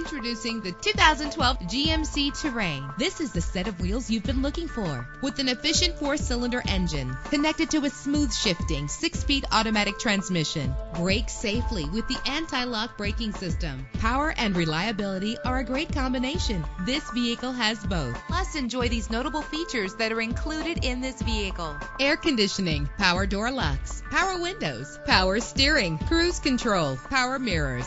Introducing the 2012 GMC Terrain. This is the set of wheels you've been looking for. With an efficient four-cylinder engine connected to a smooth shifting six-speed automatic transmission. Brake safely with the anti-lock braking system. Power and reliability are a great combination. This vehicle has both. Plus, enjoy these notable features that are included in this vehicle. Air conditioning, power door locks, power windows, power steering, cruise control, power mirrors,